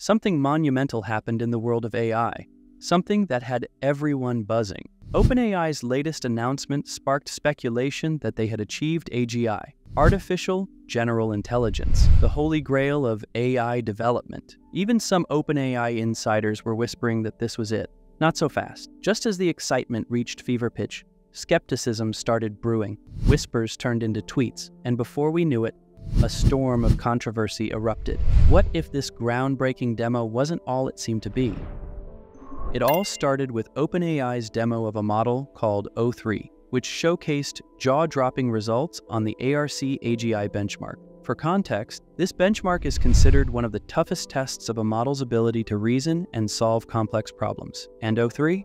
something monumental happened in the world of AI, something that had everyone buzzing. OpenAI's latest announcement sparked speculation that they had achieved AGI, artificial general intelligence, the holy grail of AI development. Even some OpenAI insiders were whispering that this was it. Not so fast. Just as the excitement reached fever pitch, skepticism started brewing. Whispers turned into tweets, and before we knew it, a storm of controversy erupted. What if this groundbreaking demo wasn't all it seemed to be? It all started with OpenAI's demo of a model called O3, which showcased jaw-dropping results on the ARC AGI benchmark. For context, this benchmark is considered one of the toughest tests of a model's ability to reason and solve complex problems. And O3?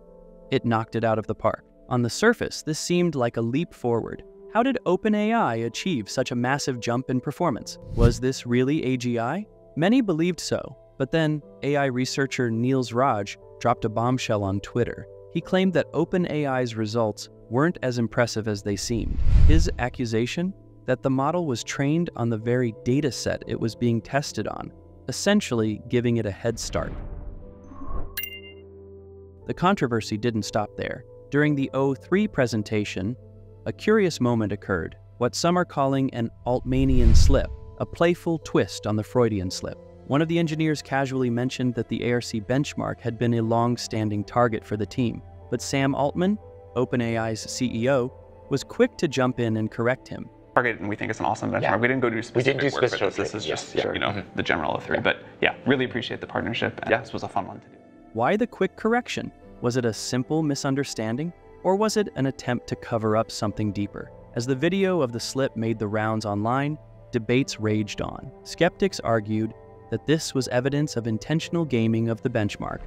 It knocked it out of the park. On the surface, this seemed like a leap forward, how did OpenAI achieve such a massive jump in performance? Was this really AGI? Many believed so, but then AI researcher Niels Raj dropped a bombshell on Twitter. He claimed that OpenAI's results weren't as impressive as they seemed. His accusation? That the model was trained on the very dataset it was being tested on, essentially giving it a head start. The controversy didn't stop there. During the O3 presentation, a curious moment occurred, what some are calling an Altmanian slip, a playful twist on the Freudian slip. One of the engineers casually mentioned that the ARC benchmark had been a long-standing target for the team, but Sam Altman, OpenAI's CEO, was quick to jump in and correct him. Target, and we think it's an awesome benchmark. Yeah. We didn't go do specific we didn't do work specific this. This is just yes, yeah. you know mm -hmm. the general O3. Yeah. But yeah, really appreciate the partnership. And yeah. this was a fun one to do. Why the quick correction? Was it a simple misunderstanding? Or was it an attempt to cover up something deeper? As the video of the slip made the rounds online, debates raged on. Skeptics argued that this was evidence of intentional gaming of the benchmark.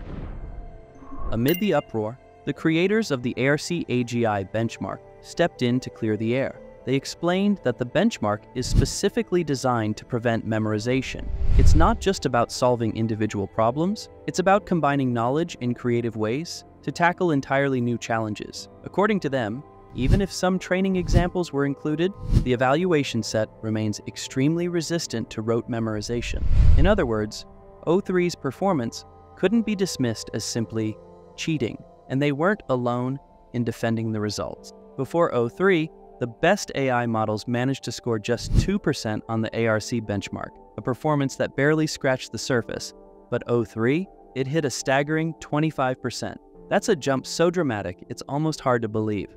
Amid the uproar, the creators of the ARC AGI benchmark stepped in to clear the air. They explained that the benchmark is specifically designed to prevent memorization. It's not just about solving individual problems, it's about combining knowledge in creative ways to tackle entirely new challenges. According to them, even if some training examples were included, the evaluation set remains extremely resistant to rote memorization. In other words, O3's performance couldn't be dismissed as simply cheating, and they weren't alone in defending the results. Before O3, the best AI models managed to score just 2% on the ARC benchmark, a performance that barely scratched the surface. But O3, it hit a staggering 25%. That's a jump so dramatic, it's almost hard to believe.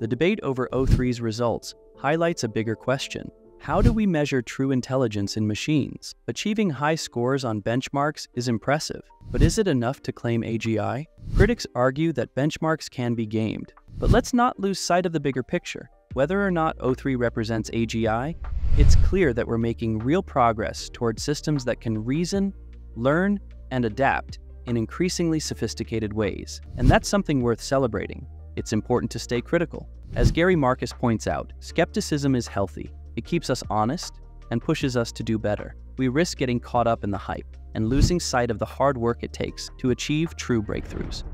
The debate over O3's results highlights a bigger question. How do we measure true intelligence in machines? Achieving high scores on benchmarks is impressive, but is it enough to claim AGI? Critics argue that benchmarks can be gamed, but let's not lose sight of the bigger picture. Whether or not O3 represents AGI, it's clear that we're making real progress toward systems that can reason, learn, and adapt in increasingly sophisticated ways. And that's something worth celebrating. It's important to stay critical. As Gary Marcus points out, skepticism is healthy. It keeps us honest and pushes us to do better. We risk getting caught up in the hype and losing sight of the hard work it takes to achieve true breakthroughs.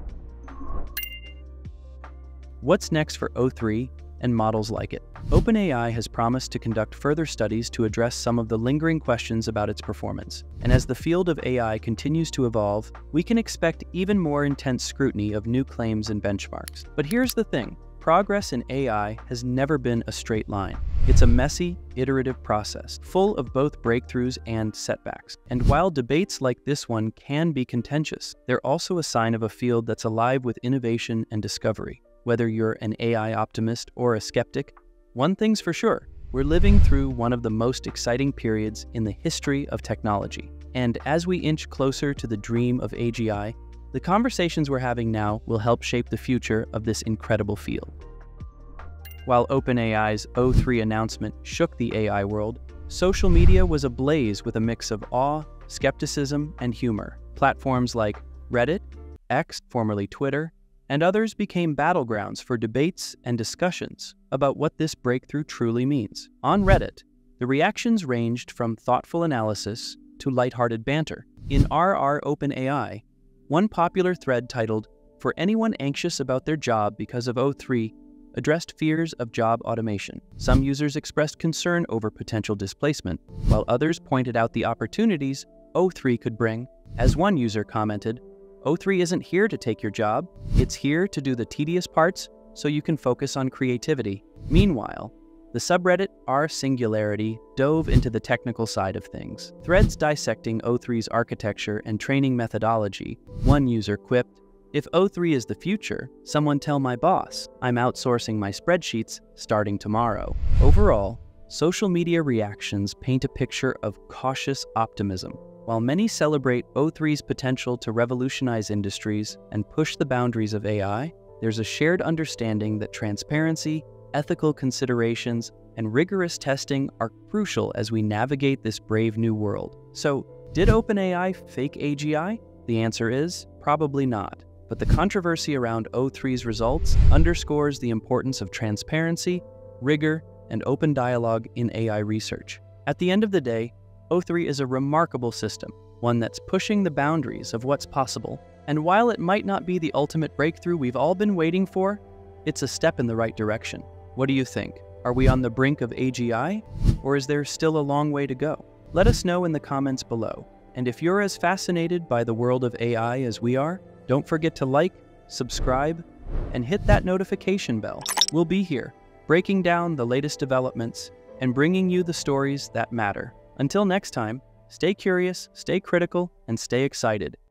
What's next for O3 and models like it. OpenAI has promised to conduct further studies to address some of the lingering questions about its performance. And as the field of AI continues to evolve, we can expect even more intense scrutiny of new claims and benchmarks. But here's the thing. Progress in AI has never been a straight line. It's a messy, iterative process, full of both breakthroughs and setbacks. And while debates like this one can be contentious, they're also a sign of a field that's alive with innovation and discovery. Whether you're an AI optimist or a skeptic, one thing's for sure, we're living through one of the most exciting periods in the history of technology. And as we inch closer to the dream of AGI, the conversations we're having now will help shape the future of this incredible field. While OpenAI's O3 announcement shook the AI world, social media was ablaze with a mix of awe, skepticism, and humor. Platforms like Reddit, X, formerly Twitter, and others became battlegrounds for debates and discussions about what this breakthrough truly means. On Reddit, the reactions ranged from thoughtful analysis to lighthearted banter. In RR OpenAI, one popular thread titled, For anyone anxious about their job because of O3, addressed fears of job automation. Some users expressed concern over potential displacement, while others pointed out the opportunities O3 could bring. As one user commented, O3 isn't here to take your job, it's here to do the tedious parts so you can focus on creativity. Meanwhile, the subreddit r singularity dove into the technical side of things. Threads dissecting O3's architecture and training methodology. One user quipped, if O3 is the future, someone tell my boss I'm outsourcing my spreadsheets starting tomorrow. Overall, social media reactions paint a picture of cautious optimism. While many celebrate O3's potential to revolutionize industries and push the boundaries of AI, there's a shared understanding that transparency, ethical considerations, and rigorous testing are crucial as we navigate this brave new world. So, did OpenAI fake AGI? The answer is probably not. But the controversy around O3's results underscores the importance of transparency, rigor, and open dialogue in AI research. At the end of the day, O3 is a remarkable system, one that's pushing the boundaries of what's possible. And while it might not be the ultimate breakthrough we've all been waiting for, it's a step in the right direction. What do you think? Are we on the brink of AGI? Or is there still a long way to go? Let us know in the comments below. And if you're as fascinated by the world of AI as we are, don't forget to like, subscribe, and hit that notification bell. We'll be here, breaking down the latest developments and bringing you the stories that matter. Until next time, stay curious, stay critical, and stay excited.